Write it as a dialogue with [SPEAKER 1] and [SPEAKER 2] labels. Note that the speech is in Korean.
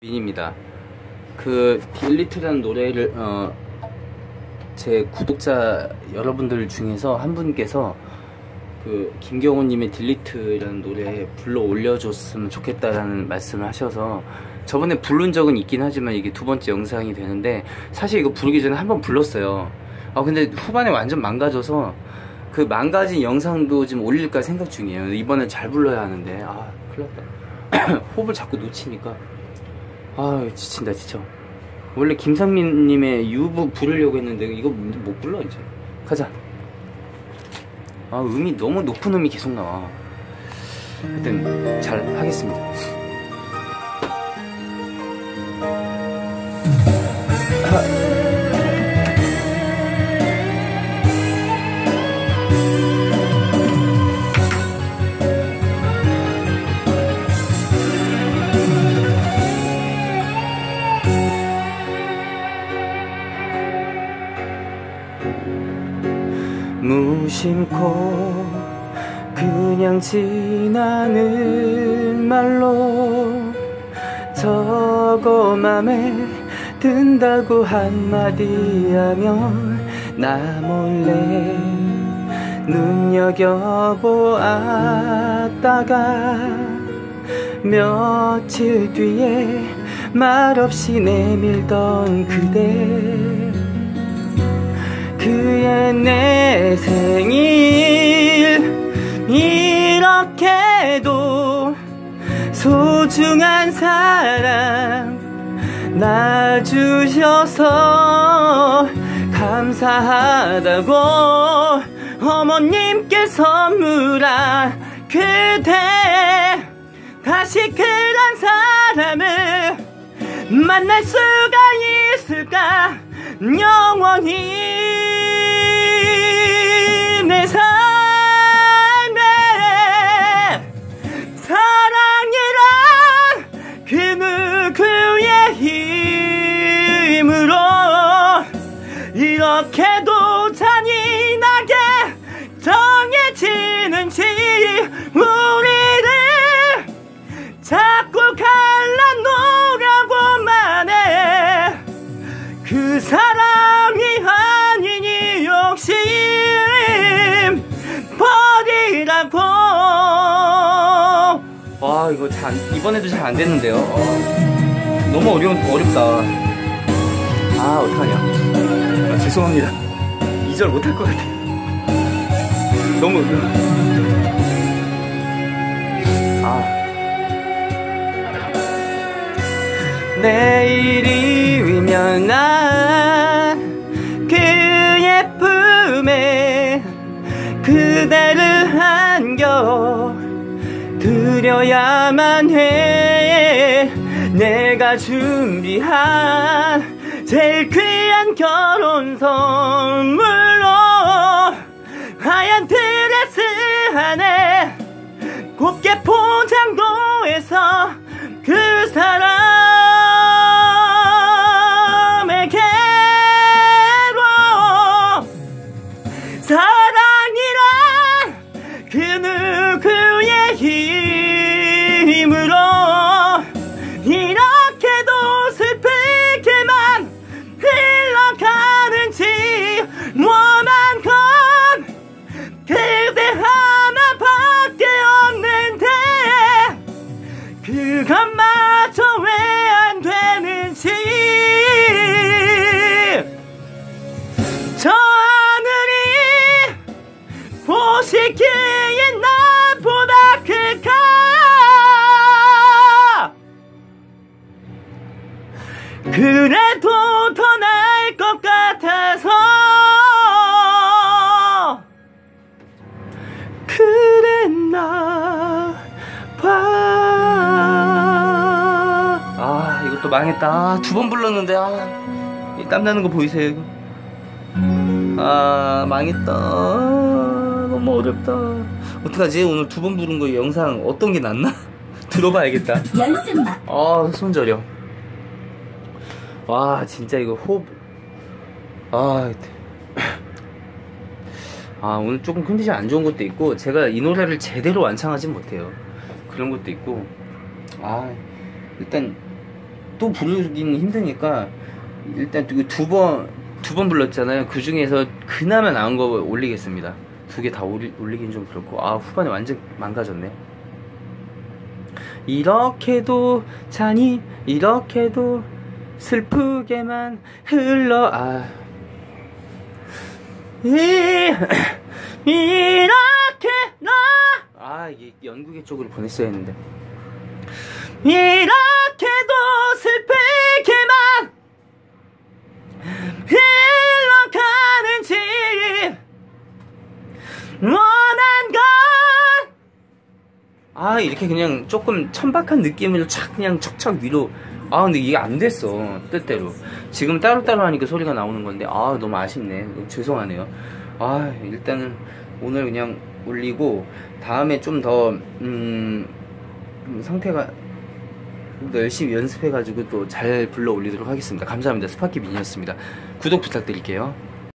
[SPEAKER 1] 민입니다. 그 딜리트라는 노래를 어, 제 구독자 여러분들 중에서 한 분께서 그 김경호님의 딜리트라는 노래 불러 올려줬으면 좋겠다라는 말씀을 하셔서 저번에 부른 적은 있긴 하지만 이게 두 번째 영상이 되는데 사실 이거 부르기 전에 한 번 불렀어요. 아 근데 후반에 완전 망가져서 그 망가진 영상도 지금 올릴까 생각 중이에요. 이번에 잘 불러야 하는데 아 큰일 났다. 호흡을 자꾸 놓치니까 아 지친다 지쳐. 원래 김상민님의 유부 부르려고 했는데 이거 못 불러 이제. 가자. 아 음이 너무 높은 음이 계속 나와. 하여튼 잘 하겠습니다. 무 심코 그냥 지나는 말로 저거 맘에 든다고 한마디 하면 나 몰래 눈여겨보았다가 며칠 뒤에 말없이 내밀던 그대 그의 내 생일. 이렇게도 소중한 사람 놔주셔서 감사하다고 어머님께 선물한 그대. 다시 그런 사람을 만날 수가 있을까 영원히 내 삶에 사랑이란 그 누구의 힘으로 이렇게도 잔인하게 정해지는지 우리를 자 와 이거 잘 안- 이번에도 잘 안 됐는데요. 어, 너무 어려운 어렵다. 아 어떡하냐. 아, 죄송합니다. 2절 못할 것 같아 너무 아. 내일이면 난그 예쁨에 그대를 안겨 드려야만 해. 내가 준비한 제일 귀한 결혼 선물로 하얀 드레스 안에 곱게 포장도 해서 그 사람에게로 사랑이란 그누 보시기에 나보다 클까 그래도 더 나을 것 같아서 그랬나 봐. 아, 이것도 망했다. 두번 불렀는데, 아, 이 땀나는 거 보이세요? 이거? 아, 망했다. 너무 어렵다. 어떡하지? 오늘 두 번 부른 거 영상 어떤 게 낫나? 들어봐야겠다.
[SPEAKER 2] 연습만
[SPEAKER 1] 아, 손 저려. 와, 진짜 이거 호흡. 아, 아, 오늘 조금 컨디션 안 좋은 것도 있고, 제가 이 노래를 제대로 완창하진 못해요. 그런 것도 있고, 아, 일단 또 부르기는 힘드니까 일단 두 번 두 번 불렀잖아요. 그 중에서 그나마 나은 거 올리겠습니다. 두 개 다 올리긴 좀 그렇고. 아 후반에 완전 망가졌네. 이렇게도 잔이 이렇게도 슬프게만 흘러 아. 이, 이렇게 나아 연구계 쪽으로 보냈어야 했는데. 이렇게도 슬프 아 이렇게 그냥 조금 천박한 느낌으로 착 그냥 척척 위로. 아 근데 이게 안 됐어 뜻대로. 지금 따로따로 하니까 소리가 나오는 건데 아 너무 아쉽네. 죄송하네요. 아 일단은 오늘 그냥 올리고 다음에 좀더 음, 상태가 더 열심히 연습해가지고 또 잘 불러 올리도록 하겠습니다. 감사합니다. 스파키 미니였습니다. 구독 부탁드릴게요